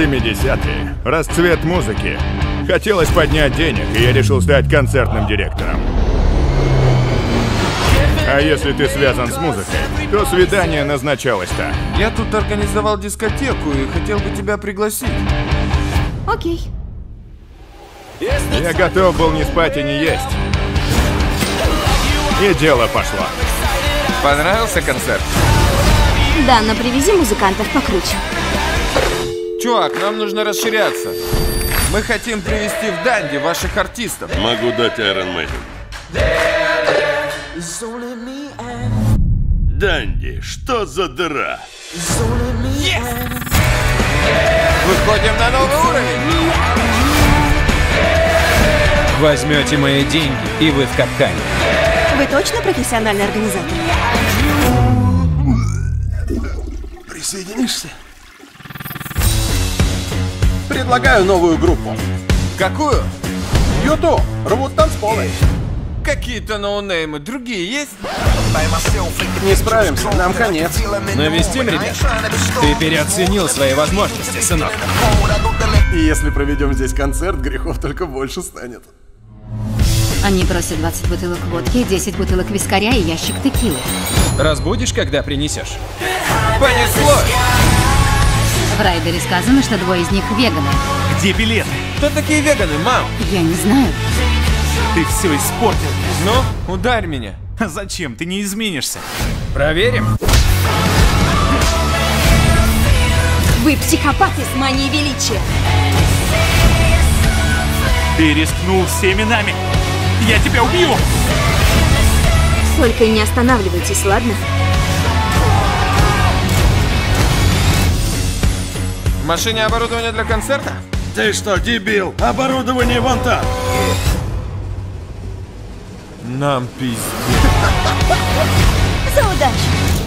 70-е. Расцвет музыки. Хотелось поднять денег, и я решил стать концертным директором. А если ты связан с музыкой, то свидание назначалось так. Я тут организовал дискотеку и хотел бы тебя пригласить. Окей. Я готов был не спать и не есть. И дело пошло. Понравился концерт? Да, но привези музыкантов покруче. Чувак, нам нужно расширяться. Мы хотим привести в Данди ваших артистов. Могу дать Iron Maiden. Данди, что за дыра? Выходим на новый уровень. Возьмете мои деньги, и вы в капкане. Вы точно профессиональный организатор? Присоединишься? Предлагаю новую группу. Какую? Юту рвут танцполы. Какие-то ноунеймы. Другие есть? Не справимся, нам конец. Навестим, ребят? Ты переоценил свои возможности, сынок. И если проведем здесь концерт, грехов только больше станет. Они просят 20 бутылок водки, 10 бутылок вискаря и ящик текилы. Разбудишь, когда принесешь? Понеслось! В райдере сказано, что двое из них веганы. Где билеты? Кто такие веганы, мам? Я не знаю. Ты все испортил. Ну, ударь меня. Зачем? Ты не изменишься. Проверим. Вы психопаты с манией величия. Ты рискнул всеми нами. Я тебя убью! Только не останавливайтесь, ладно? Машине оборудование для концерта? Ты что, дебил? Оборудование вон там. Нам пиздец. За удачу!